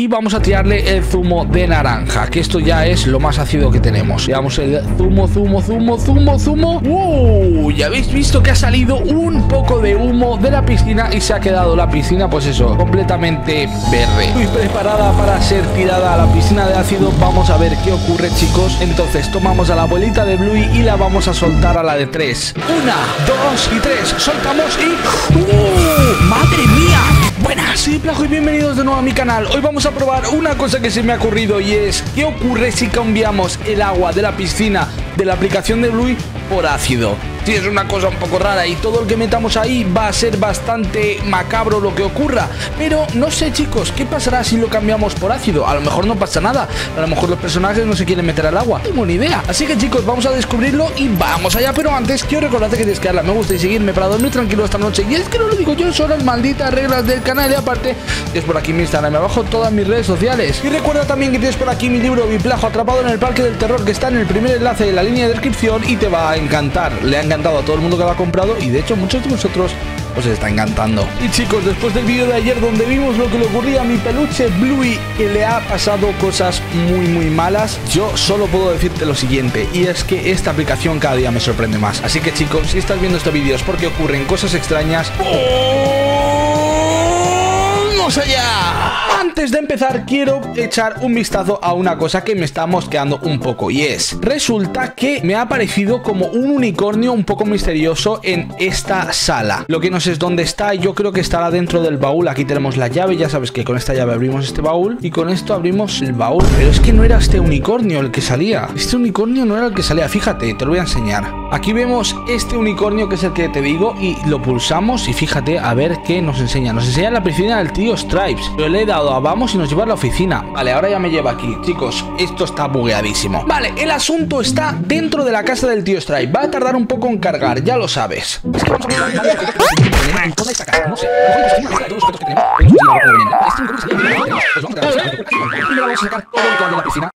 y vamos a tirarle el zumo de naranja, que esto ya es lo más ácido que tenemos. Veamos el zumo, zumo, zumo, zumo, zumo. ¡Wow! Ya habéis visto que ha salido un poco de humo de la piscina y se ha quedado la piscina, pues eso, completamente verde. Estoy preparada para ser tirada a la piscina de ácido. Vamos a ver qué ocurre, chicos. Entonces, tomamos a la abuelita de Bluey y la vamos a soltar a la de tres. Una, dos y tres. Soltamos y... ¡Uh! ¡Madre mía! Buenas, sí, plajo y bienvenidos de nuevo a mi canal. Hoy vamos a probar una cosa que se me ha ocurrido y es ¿qué ocurre si cambiamos el agua de la piscina de la aplicación de Blue por ácido? Si es una cosa un poco rara y todo el que metamos ahí va a ser bastante macabro lo que ocurra. Pero no sé chicos, ¿qué pasará si lo cambiamos por ácido? A lo mejor no pasa nada, a lo mejor los personajes no se quieren meter al agua. Tengo ni idea. Así que chicos, vamos a descubrirlo y vamos allá. Pero antes quiero recordarte que tienes que darle a me gusta y seguirme para dormir tranquilo esta noche. Y es que no lo digo yo, son las malditas reglas del canal. Y aparte, tienes por aquí mi Instagram, abajo todas mis redes sociales. Y recuerda también que tienes por aquí mi libro Biplajo atrapado en el parque del terror que está en el primer enlace de la línea de descripción y te va a encantar. Le han encantado a todo el mundo que lo ha comprado y de hecho muchos de vosotros os está encantando. Y chicos, después del vídeo de ayer donde vimos lo que le ocurría a mi peluche Bluey, que le ha pasado cosas muy muy malas, yo solo puedo decirte lo siguiente, y es que esta aplicación cada día me sorprende más. Así que chicos, si estás viendo este vídeo es porque ocurren cosas extrañas. ¡Vamos allá! Antes de empezar quiero echar un vistazo a una cosa que me está mosqueando un poco y es, resulta que me ha aparecido como un unicornio un poco misterioso en esta sala. Lo que no sé es dónde está, yo creo que estará dentro del baúl, aquí tenemos la llave, ya sabes que con esta llave abrimos este baúl y con esto abrimos el baúl, pero es que no era este unicornio el que salía, este unicornio no era el que salía, fíjate, te lo voy a enseñar. Aquí vemos este unicornio que es el que te digo y lo pulsamos y fíjate a ver qué nos enseña. Nos enseña la piscina del tío Stripes. Yo le he dado vamos y nos lleva a la oficina. Vale, ahora ya me lleva aquí. Chicos, esto está bugueadísimo. Vale, el asunto está dentro de la casa del tío Stripe. Va a tardar un poco en cargar, ya lo sabes. Es que vamos a en toda esta casa. No sé el de la piscina.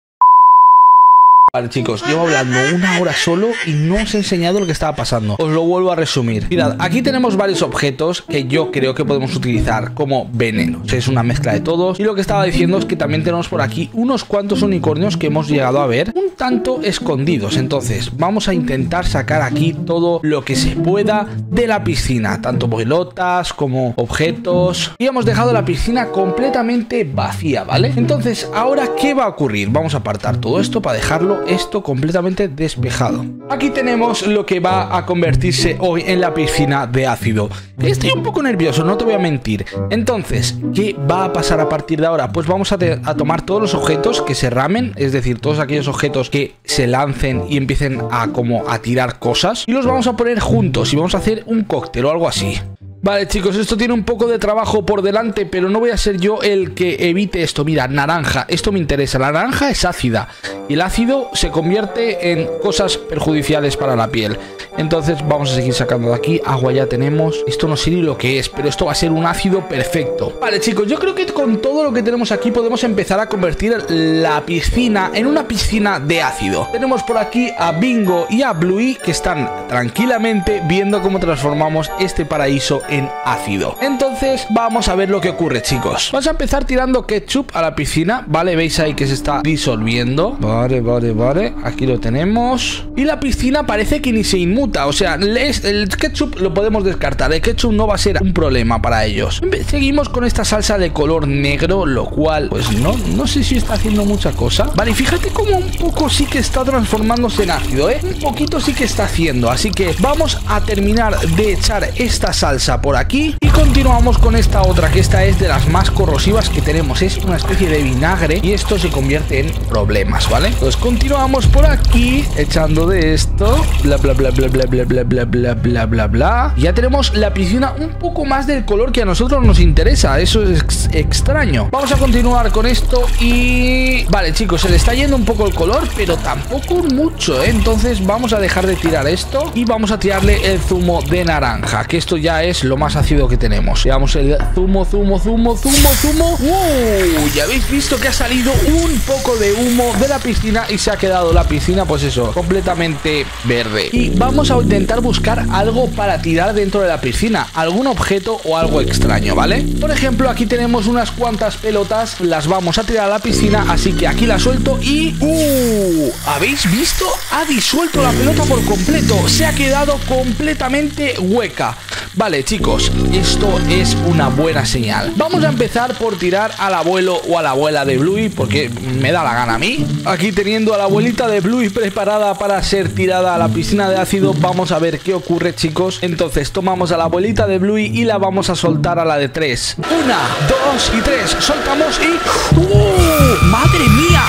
Vale chicos, llevo hablando una hora solo y no os he enseñado lo que estaba pasando. Os lo vuelvo a resumir. Mirad, aquí tenemos varios objetos que yo creo que podemos utilizar como venenos. Es una mezcla de todos. Y lo que estaba diciendo es que también tenemos por aquí unos cuantos unicornios que hemos llegado a ver Un tanto escondidos. Entonces, vamos a intentar sacar aquí todo lo que se pueda de la piscina Tanto pelotas como objetos. Y hemos dejado la piscina completamente vacía, ¿vale? Entonces, ahora, ¿qué va a ocurrir? Vamos a apartar todo esto para dejarlo esto completamente despejado. Aquí tenemos lo que va a convertirse hoy en la piscina de ácido. Estoy un poco nervioso, no te voy a mentir. Entonces, ¿qué va a pasar a partir de ahora? Pues vamos a, tomar todos los objetos que se ramen, es decir, todos aquellos objetos que se lancen y empiecen a como a tirar cosas y los vamos a poner juntos y vamos a hacer un cóctel o algo así. Vale chicos, esto tiene un poco de trabajo por delante, pero no voy a ser yo el que evite esto. Mira, naranja, esto me interesa. La naranja es ácida y el ácido se convierte en cosas perjudiciales para la piel. Entonces vamos a seguir sacando de aquí. Agua ya tenemos. Esto no sé ni lo que es, pero esto va a ser un ácido perfecto. Vale chicos, yo creo que con todo lo que tenemos aquí podemos empezar a convertir la piscina en una piscina de ácido. Tenemos por aquí a Bingo y a Bluey que están tranquilamente viendo cómo transformamos este paraíso en ácido. Entonces vamos a ver lo que ocurre chicos. Vamos a empezar tirando ketchup a la piscina. Vale, veis ahí que se está disolviendo. Vale, vale, vale. Aquí lo tenemos. Y la piscina parece que ni se inmuta o sea, el ketchup lo podemos descartar. El ketchup no va a ser un problema para ellos. Seguimos con esta salsa de color negro, lo cual, pues no, no sé si está haciendo mucha cosa. Vale, fíjate cómo un poco sí que está transformándose en ácido, ¿eh? Un poquito sí que está haciendo. Así que vamos a terminar de echar esta salsa por aquí. Y continuamos con esta otra, que esta es de las más corrosivas que tenemos. Es una especie de vinagre y esto se convierte en problemas, ¿vale? Entonces continuamos por aquí echando de esto. Bla, bla, bla, bla, bla, bla, bla, bla, bla, bla, bla, bla. Ya tenemos la piscina un poco más del color que a nosotros nos interesa. Eso es extraño. Vamos a continuar con esto y... Vale, chicos, se le está yendo un poco el color, pero tampoco mucho, ¿eh? Entonces vamos a dejar de tirar esto y vamos a tirarle el zumo de naranja, que esto ya es lo más ácido que tenemos. Veamos el zumo, zumo, zumo, zumo, zumo. ¡Uh! Ya habéis visto que ha salido un poco de humo de la piscina y se ha quedado la piscina, pues eso, completamente verde. Y vamos a intentar buscar algo para tirar dentro de la piscina, algún objeto o algo extraño, ¿vale? Por ejemplo, aquí tenemos unas cuantas pelotas, las vamos a tirar a la piscina, así que aquí la suelto y... ¡Uh! ¿Habéis visto? Ha disuelto la pelota por completo, se ha quedado completamente hueca. Vale, chicos, esto es una buena señal. Vamos a empezar por tirar al abuelo o a la abuela de Bluey, porque me da la gana a mí. Aquí teniendo a la abuelita de Bluey preparada para ser tirada a la piscina de ácido, vamos a ver qué ocurre, chicos. Entonces, tomamos a la abuelita de Bluey y la vamos a soltar a la de tres. Una, dos y tres. Soltamos y... ¡Uh! ¡Madre mía!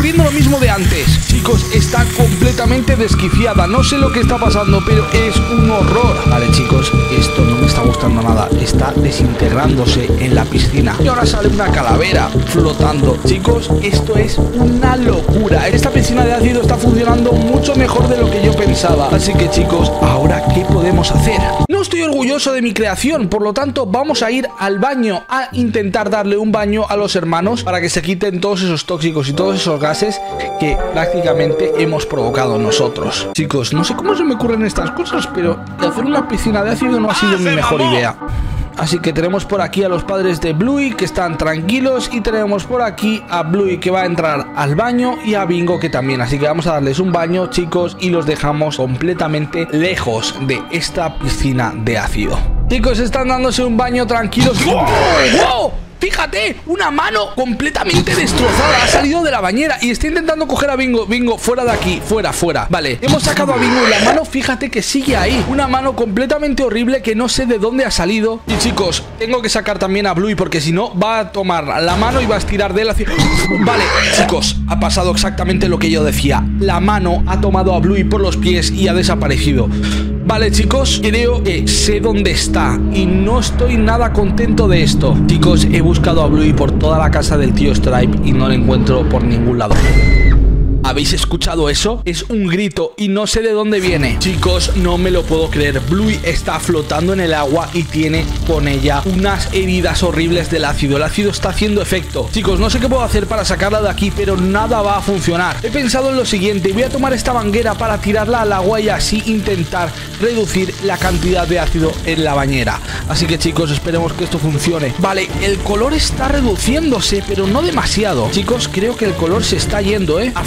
Lo mismo de antes. Chicos, está completamente desquiciada. No sé lo que está pasando, pero es un horror. Vale, chicos, esto no me está gustando nada. Está desintegrándose en la piscina. Y ahora sale una calavera flotando. Chicos, esto es una locura. Esta piscina de ácido está funcionando mucho mejor de lo que yo pensaba. Así que, chicos, ahora, ¿qué podemos hacer? Estoy orgulloso de mi creación, por lo tanto, vamos a ir al baño a intentar darle un baño a los hermanos para que se quiten todos esos tóxicos y todos esos gases que prácticamente hemos provocado nosotros. Chicos, no sé cómo se me ocurren estas cosas, pero hacer una piscina de ácido no ha sido mi mejor idea. Así que tenemos por aquí a los padres de Bluey que están tranquilos y tenemos por aquí a Bluey que va a entrar al baño y a Bingo que también. Así que vamos a darles un baño, chicos, y los dejamos completamente lejos de esta piscina de ácido. Chicos, están dándose un baño tranquilos. ¡Wow! ¡Wow! Fíjate, una mano completamente destrozada ha salido de la bañera y está intentando coger a Bingo. Bingo, fuera de aquí, fuera, fuera. Vale, hemos sacado a Bingo la mano, fíjate que sigue ahí. Una mano completamente horrible que no sé de dónde ha salido. Y chicos, tengo que sacar también a Bluey porque si no va a tomar la mano y va a estirar de él hacia... Vale, chicos, ha pasado exactamente lo que yo decía. La mano ha tomado a Bluey por los pies y ha desaparecido. Vale chicos, creo que sé dónde está y no estoy nada contento de esto. Chicos, he buscado a Bluey por toda la casa del tío Stripe y no lo encuentro por ningún lado. ¿Habéis escuchado eso? Es un grito y no sé de dónde viene. Chicos, no me lo puedo creer. Bluey está flotando en el agua y tiene con ella unas heridas horribles del ácido. El ácido está haciendo efecto. Chicos, no sé qué puedo hacer para sacarla de aquí, pero nada va a funcionar. He pensado en lo siguiente. Voy a tomar esta manguera para tirarla al agua y así intentar reducir la cantidad de ácido en la bañera. Así que chicos, esperemos que esto funcione. Vale, el color está reduciéndose, pero no demasiado. Chicos, creo que el color se está yendo, ¿eh? Ha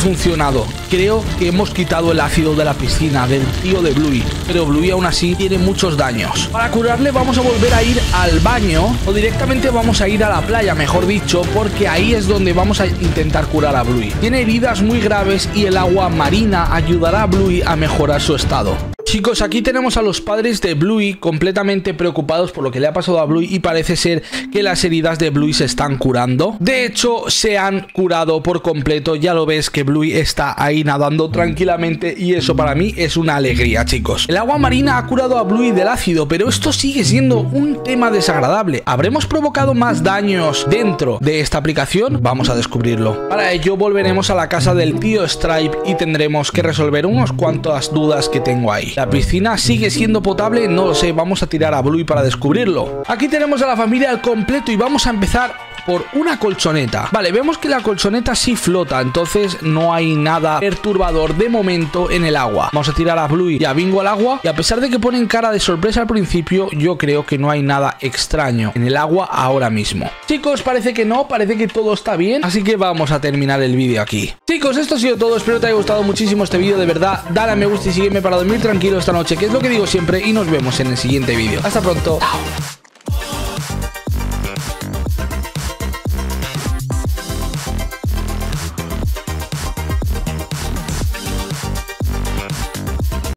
Creo que hemos quitado el ácido de la piscina del tío de Bluey, pero Bluey aún así tiene muchos daños. Para curarle vamos a volver a ir al baño o directamente vamos a ir a la playa, mejor dicho, porque ahí es donde vamos a intentar curar a Bluey. Tiene heridas muy graves y el agua marina ayudará a Bluey a mejorar su estado. Chicos, aquí tenemos a los padres de Bluey completamente preocupados por lo que le ha pasado a Bluey y parece ser que las heridas de Bluey se están curando. De hecho, se han curado por completo. Ya lo ves que Bluey está ahí nadando tranquilamente y eso para mí es una alegría, chicos. El agua marina ha curado a Bluey del ácido, pero esto sigue siendo un tema desagradable. ¿Habremos provocado más daños dentro de esta aplicación? Vamos a descubrirlo. Para ello volveremos a la casa del tío Stripe y tendremos que resolver unos cuantas dudas que tengo ahí. ¿La piscina sigue siendo potable? No lo sé, vamos a tirar a Bluey para descubrirlo. Aquí tenemos a la familia al completo y vamos a empezar por una colchoneta. Vale, vemos que la colchoneta sí flota, entonces no hay nada perturbador de momento en el agua. Vamos a tirar a Bluey y a Bingo al agua y a pesar de que ponen cara de sorpresa al principio, yo creo que no hay nada extraño en el agua ahora mismo. Chicos, parece que no, parece que todo está bien, así que vamos a terminar el vídeo aquí. Chicos, esto ha sido todo, espero te haya gustado muchísimo este vídeo, de verdad, dale a me gusta y sígueme para dormir tranquilo esta noche, que es lo que digo siempre, y nos vemos en el siguiente vídeo. Hasta pronto. Chao.